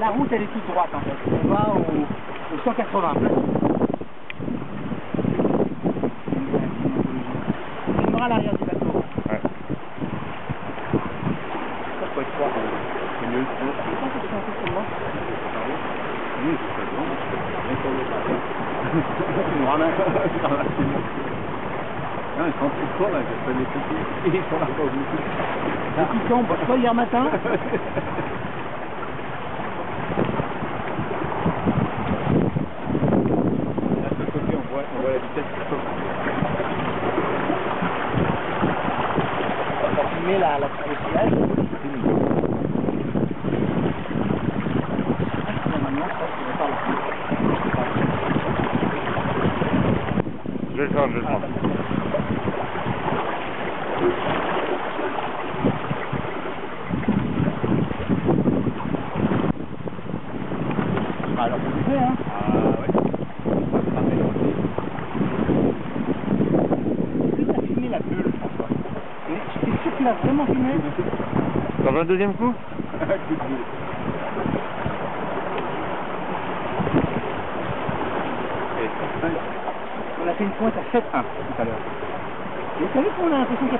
la route elle est toute droite en fait. On va au, au 180. On filmera l'arrière du bateau. Ouais. Ça peut être fort. C'est mieux. Je pense que c'est un peu comme moi. Oui, c'est bon. Ils sont plus forts, là. Les petits. Ils sont hier matin, Là, de ce côté, on voit, la vitesse qui saute. on va filmer la, la, Maintenant, je le Je vais le faire, je vais le faire. Tu l'as vraiment filmé T'en veux un deuxième coup On a fait une pointe à 7-1 tout à l'heure. Vous savez qu'on a l'impression qu'il a